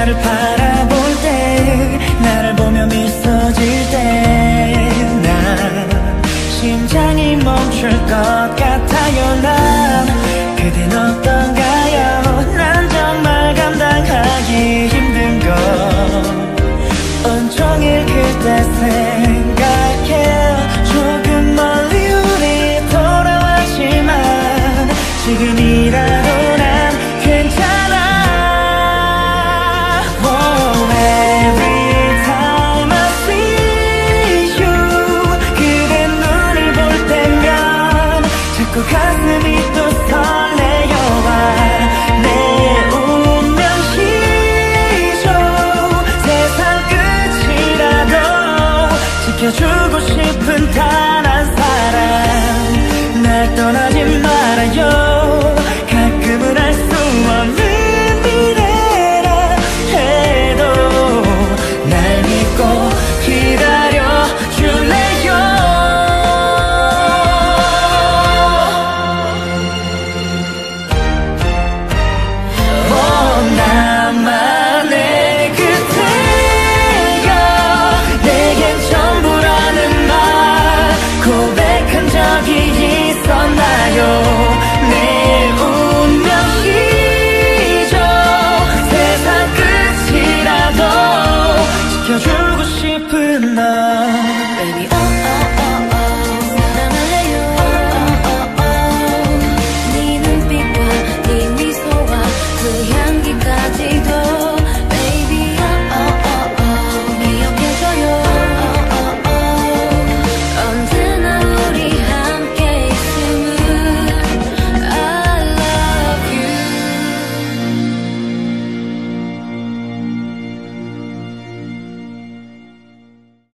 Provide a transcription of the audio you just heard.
나를 바라볼 때 나를 보며 미소 질 때 난 심장이 멈출 것 같아요 난. 그댄 어떤가요? 난 정말 감당하기 힘든 걸 온종일 그대 생각해 조금 멀리 우리 돌아왔지만 지금이라 지켜주고 싶은 단